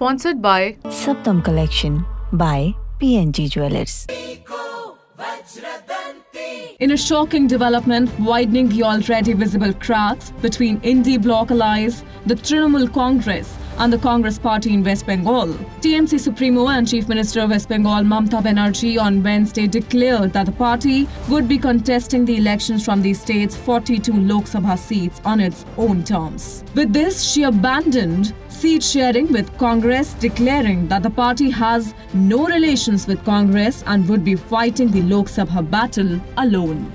Sponsored by Saptam Collection by PNG Jewelers. In a shocking development widening the already visible cracks between INDI bloc allies, the Trinamool Congress and the Congress party in West Bengal. TMC Supremo and Chief Minister of West Bengal Mamata Banerjee on Wednesday declared that the party would be contesting the elections from the state's 42 Lok Sabha seats on its own terms. With this, she abandoned seat sharing with Congress, declaring that the party has no relations with Congress and would be fighting the Lok Sabha battle alone.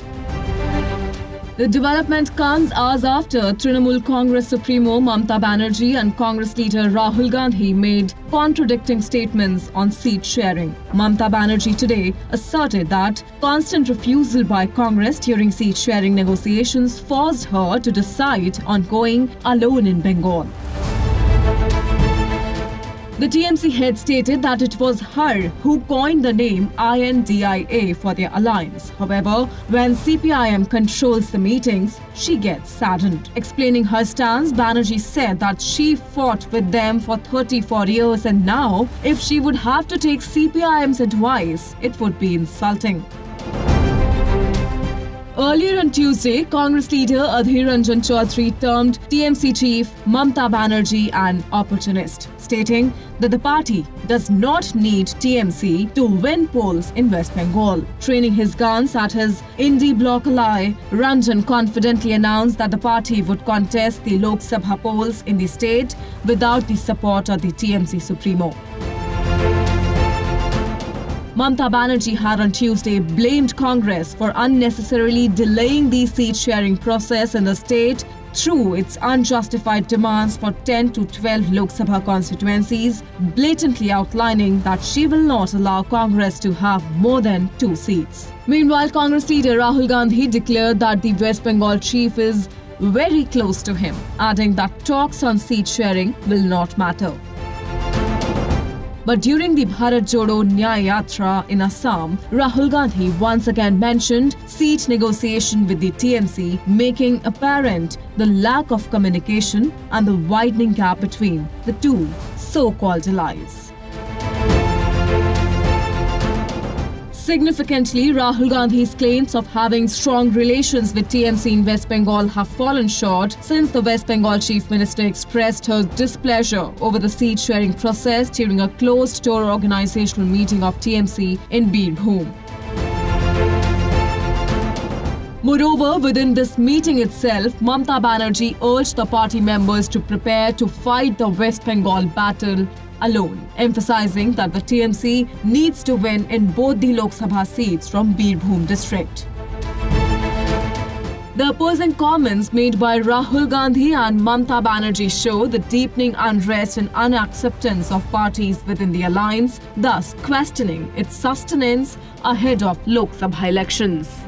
The development comes hours after Trinamool Congress Supremo Mamata Banerjee and Congress leader Rahul Gandhi made contradicting statements on seat sharing. Mamata Banerjee today asserted that constant refusal by Congress during seat sharing negotiations forced her to decide on going alone in Bengal. The TMC head stated that it was her who coined the name INDIA for their alliance. However, when CPIM controls the meetings, she gets saddened. Explaining her stance, Banerjee said that she fought with them for 34 years and now, if she would have to take CPIM's advice, it would be insulting. Earlier on Tuesday, Congress leader Adhir Ranjan Chowdhury termed TMC chief Mamata Banerjee an opportunist, stating that the party does not need TMC to win polls in West Bengal. Training his guns at his INDI bloc ally, Ranjan confidently announced that the party would contest the Lok Sabha polls in the state without the support of the TMC Supremo. Mamata Banerjee had on Tuesday blamed Congress for unnecessarily delaying the seat sharing process in the state through its unjustified demands for 10 to 12 Lok Sabha constituencies, blatantly outlining that she will not allow Congress to have more than two seats. Meanwhile, Congress leader Rahul Gandhi declared that the West Bengal chief is very close to him, adding that talks on seat sharing will not matter. But during the Bharat Jodo Nyaya Yatra in Assam, Rahul Gandhi once again mentioned seat negotiation with the TMC, making apparent the lack of communication and the widening gap between the two so-called allies. Significantly, Rahul Gandhi's claims of having strong relations with TMC in West Bengal have fallen short since the West Bengal Chief Minister expressed her displeasure over the seat sharing process during a closed door organizational meeting of TMC in Birbhum. Moreover, within this meeting itself, Mamata Banerjee urged the party members to prepare to fight the West Bengal battle alone, emphasizing that the TMC needs to win in both the Lok Sabha seats from Birbhum district. The opposing comments made by Rahul Gandhi and Mamata Banerjee show the deepening unrest and unacceptance of parties within the alliance, thus questioning its sustenance ahead of Lok Sabha elections.